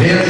Amém.